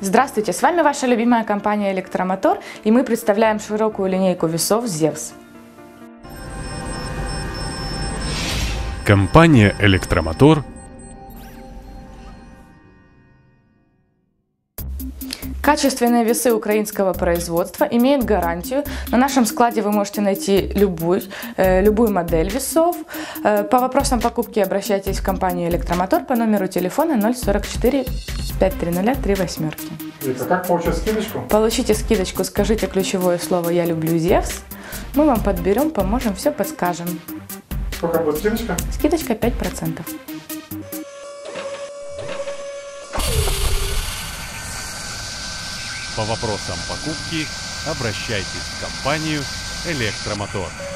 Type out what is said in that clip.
Здравствуйте, с вами ваша любимая компания «Электромотор» и мы представляем широкую линейку весов «Зевс». Компания «Электромотор» Качественные весы украинского производства имеют гарантию. На нашем складе вы можете найти любую, э, любую модель весов. Э, по вопросам покупки обращайтесь в компанию «Электромотор» по номеру телефона 044 530 3 восьмерки. Вика, как получить скидочку? Получите скидочку, скажите ключевое слово «Я люблю Зевс». Мы вам подберем, поможем, все подскажем. Сколько будет скидочка? Скидочка 5%. По вопросам покупки обращайтесь в компанию «Электромотор».